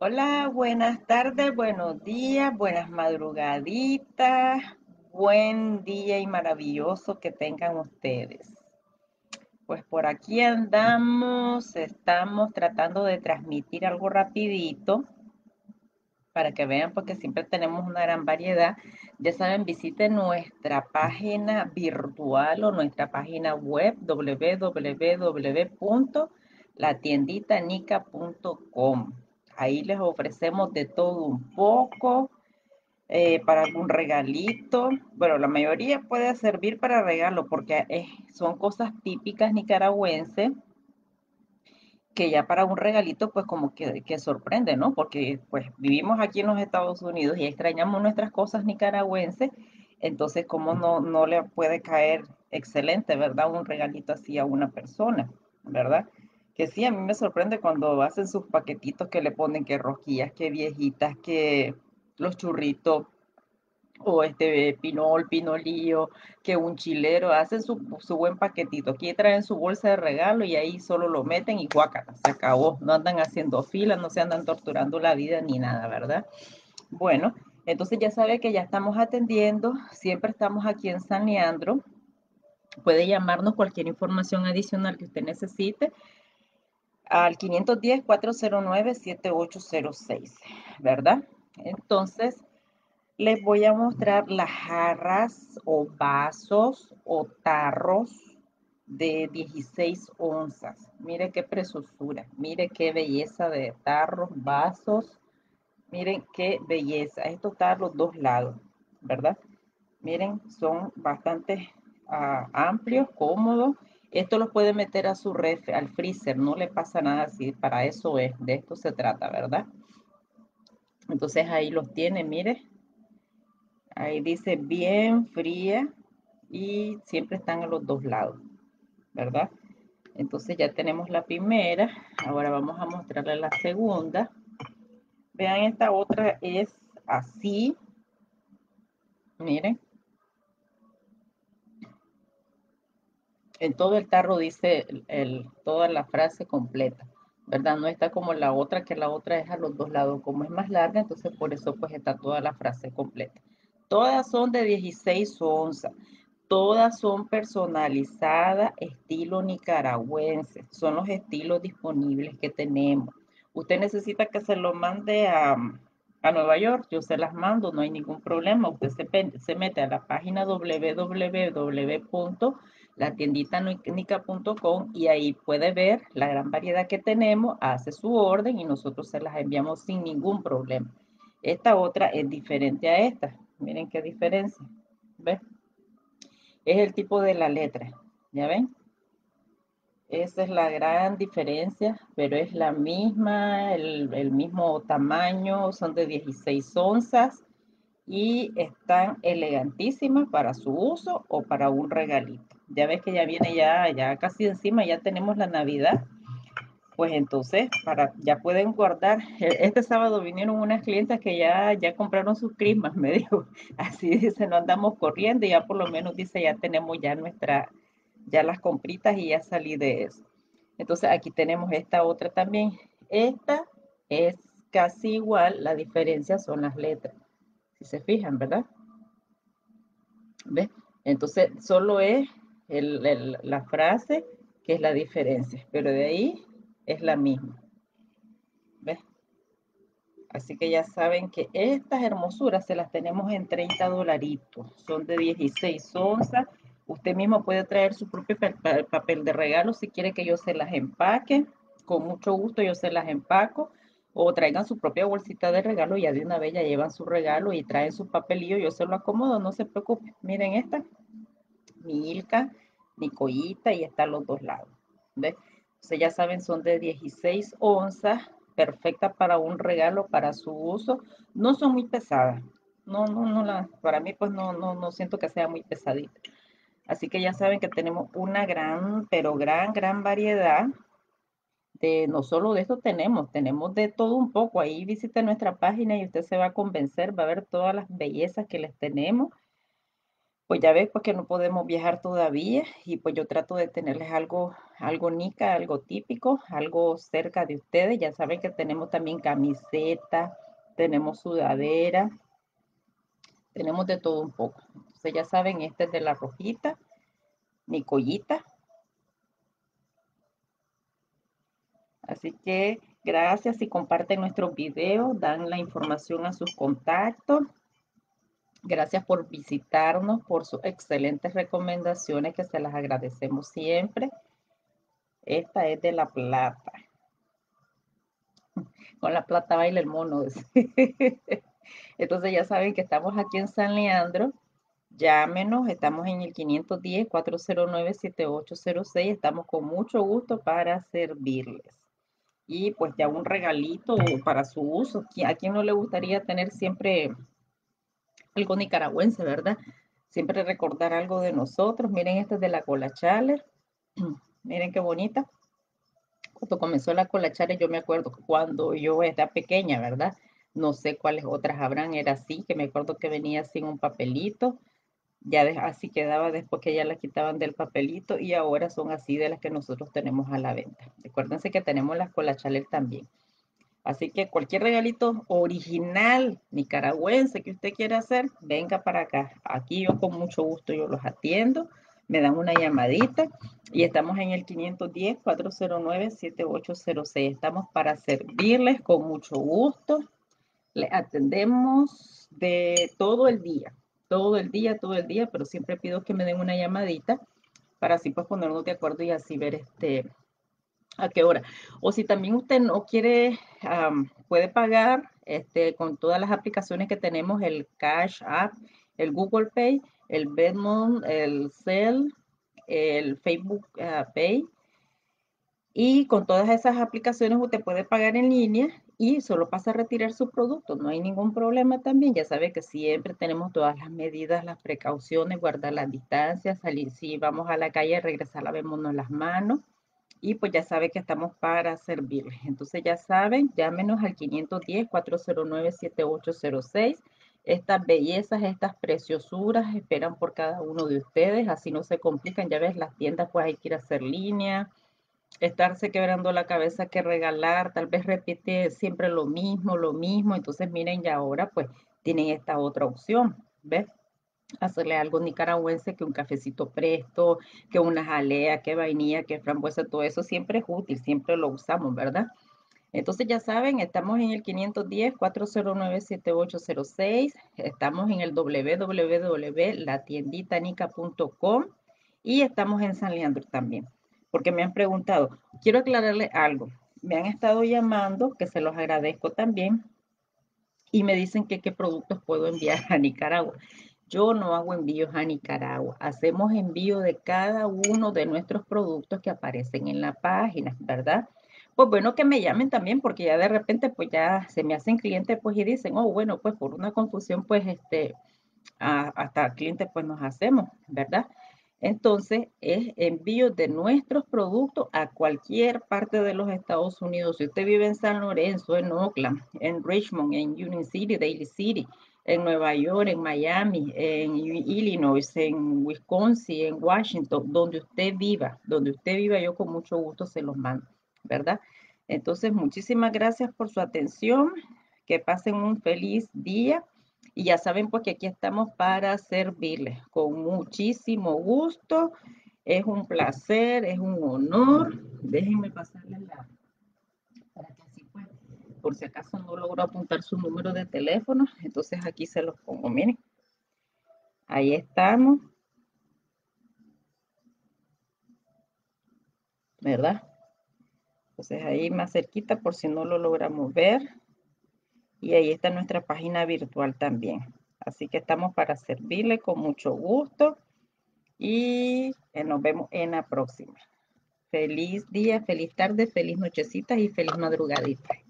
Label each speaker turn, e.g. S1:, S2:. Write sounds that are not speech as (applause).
S1: Hola, buenas tardes, buenos días, buenas madrugaditas, buen día y maravilloso que tengan ustedes. Pues por aquí andamos, estamos tratando de transmitir algo rapidito para que vean porque siempre tenemos una gran variedad. Ya saben, visiten nuestra página virtual o nuestra página web www.latienditanica.com Ahí les ofrecemos de todo un poco, eh, para algún regalito. Bueno, la mayoría puede servir para regalo porque son cosas típicas nicaragüenses que ya para un regalito pues como que, que, sorprende, ¿no? Porque pues vivimos aquí en los Estados Unidos y extrañamos nuestras cosas nicaragüenses, entonces como no, no le puede caer excelente, ¿verdad? Un regalito así a una persona, ¿verdad? Que sí, a mí me sorprende cuando hacen sus paquetitos que le ponen que rosquillas, que viejitas, que los churritos, o este pinol, pinolillo, que un chilero, hacen su, su, buen paquetito. Aquí traen su bolsa de regalo y ahí solo lo meten y guácata, se acabó. No andan haciendo filas, no se andan torturando la vida ni nada, ¿verdad? Bueno, entonces ya sabe que ya estamos atendiendo, siempre estamos aquí en San Leandro. Puede llamarnos cualquier información adicional que usted necesite al 510-409-7806, ¿verdad? Entonces, les voy a mostrar las jarras o vasos o tarros de 16 onzas. Mire qué preciosura, mire qué belleza de tarros, vasos. Miren qué belleza. Esto está a los dos lados, ¿verdad? Miren, son bastante uh, amplios, cómodos esto lo puede meter a su ref, al freezer, no le pasa nada así, para eso es, de esto se trata, ¿verdad? Entonces ahí los tiene, mire. Ahí dice bien fría y siempre están a los dos lados, ¿verdad? Entonces ya tenemos la primera, ahora vamos a mostrarle la segunda. Vean, esta otra es así. Miren, en todo el tarro dice toda la frase completa, ¿verdad? No está como la otra, que la otra es a los dos lados, como es más larga, entonces por eso pues está toda la frase completa. Todas son de 16 onzas, todas son personalizadas, estilo nicaragüense, son los estilos disponibles que tenemos. Usted necesita que se lo mande a, a Nueva York, yo se las mando, no hay ningún problema. Usted se, se mete a la página www la tiendita nica.com y ahí puede ver la gran variedad que tenemos, hace su orden y nosotros se las enviamos sin ningún problema. Esta otra es diferente a esta. Miren qué diferencia. ¿Ven? Es el tipo de la letra. ¿Ya ven? Esa es la gran diferencia, pero es la misma, el, el mismo tamaño, son de 16 onzas y están elegantísimas para su uso o para un regalito. Ya ves que ya viene ya, ya casi encima, ya tenemos la Navidad. Pues entonces, para, ya pueden guardar. E, este sábado vinieron unas clientes que ya, ya compraron sus crismas, (laughs) me dijo. Así dice, no andamos corriendo, ya por lo menos dice, ya tenemos ya nuestra, ya las compritas y ya salí de eso. Entonces aquí tenemos esta otra también. Esta es casi igual, la diferencia son las letras. Si se fijan, ¿verdad? ¿Ves? Entonces solo es la frase que es la diferencia, pero de ahí es la misma. ¿Ves? Así que ya saben que estas hermosuras se las tenemos en 30 dolaritos. Son de 16 onzas. Usted mismo puede traer su propio papel de regalo si quiere que yo se las empaque. Con mucho gusto yo se las empaco. O traigan su propia bolsita de regalo ya de una vez ya llevan su regalo y traen su papelillo. Yo se lo acomodo, no se preocupe. Miren esta mi Ilka, mi collita y están los dos lados. ¿Ves? Ustedes ya saben, son de 16 onzas, perfecta para un regalo, para su uso. No son muy pesadas. No, no, no, la, para mí pues no, no, no siento que sea muy pesadita. Así que ya saben que tenemos una gran, pero gran, gran variedad de, no solo de esto tenemos, tenemos de todo un poco. Ahí visite nuestra página y usted se va a convencer, va a ver todas las bellezas que les tenemos pues ya ves, pues no podemos viajar todavía y pues yo trato de tenerles algo, algo nica, algo típico, algo cerca de ustedes. Ya saben que tenemos también camiseta, tenemos sudadera, tenemos de todo un poco. Entonces ya saben, este es de la rojita, mi collita. Así que gracias y comparten nuestros videos, dan la información a sus contactos. Gracias por visitarnos, por sus excelentes recomendaciones que se las agradecemos siempre. Esta es de La Plata. Con La Plata baila el mono. (laughs) Entonces ya saben que estamos aquí en San Leandro. Llámenos, estamos en el 510-409-7806. Estamos con mucho gusto para servirles. Y pues ya un regalito para su uso. ¿A quién no le gustaría tener siempre algo nicaragüense, ¿verdad? Siempre recordar algo de nosotros. Miren, este es de la Cola Chaler. (clears throat) Miren qué bonita. Cuando comenzó la Cola Chaler, yo me acuerdo cuando yo era pequeña, ¿verdad? No sé cuáles otras habrán, era así, que me acuerdo que venía sin un papelito. Ya así quedaba después que ya la quitaban del papelito y ahora son así de las que nosotros tenemos a la venta. Recuérdense que tenemos las Cola Chaler también. Así que cualquier regalito original nicaragüense que usted quiera hacer, venga para acá. Aquí yo con mucho gusto yo los atiendo. Me dan una llamadita y estamos en el 510-409-7806. Estamos para servirles con mucho gusto. Le atendemos de todo el día, todo el día, todo el día, pero siempre pido que me den una llamadita para así pues ponernos de acuerdo y así ver este a qué hora. O si también usted no quiere, puede pagar este, con todas las aplicaciones que tenemos, el Cash App, el Google Pay, el Venmo, el Cell, el Facebook ah, Pay. Y con todas esas aplicaciones usted puede pagar en línea y solo pasa a retirar su producto. No hay ningún problema también. Ya sabe que siempre tenemos todas las medidas, las precauciones, guardar las distancias, salir, si vamos a la calle, regresar, lavémonos las manos y pues ya sabe que estamos para servirles. Entonces ya saben, llámenos al 510-409-7806. Estas bellezas, estas preciosuras esperan por cada uno de ustedes, así no se complican. Ya ves, las tiendas pues hay que ir a hacer línea, estarse quebrando la cabeza que regalar, tal vez repite siempre lo mismo, lo mismo. Entonces miren, ya ahora pues tienen esta otra opción, ¿ves? Hacerle algo nicaragüense que un cafecito presto, que una jalea, que vainilla, que frambuesa, todo eso siempre es útil, siempre lo usamos, ¿verdad? Entonces ya saben, estamos en el 510-409-7806, estamos en el www.latienditanica.com y estamos en San Leandro también, porque me han preguntado, quiero aclararle algo, me han estado llamando, que se los agradezco también, y me dicen que qué productos puedo enviar a Nicaragua. Yo no hago envíos a Nicaragua. Hacemos envío de cada uno de nuestros productos que aparecen en la página, ¿verdad? Pues bueno, que me llamen también, porque ya de repente, pues ya se me hacen clientes, pues y dicen, oh, bueno, pues por una confusión, pues este, hasta clientes, pues nos hacemos, ¿verdad? Entonces, es envío de nuestros productos a cualquier parte de los Estados Unidos. Si usted vive en San Lorenzo, en Oakland, en Richmond, en Union City, Daly City, en Nueva York, en Miami, en Illinois, en Wisconsin, en Washington, donde usted viva, donde usted viva, yo con mucho gusto se los mando, ¿verdad? Entonces, muchísimas gracias por su atención, que pasen un feliz día y ya saben pues que aquí estamos para servirles con muchísimo gusto. Es un placer, es un honor. Déjenme pasarle la por si acaso no logro apuntar su número de teléfono, entonces aquí se los pongo, miren. Ahí estamos. ¿Verdad? Entonces ahí más cerquita por si no lo logramos ver. Y ahí está nuestra página virtual también. Así que estamos para servirle con mucho gusto. Y eh, nos vemos en la próxima. Feliz día, feliz tarde, feliz nochecita y feliz madrugadita.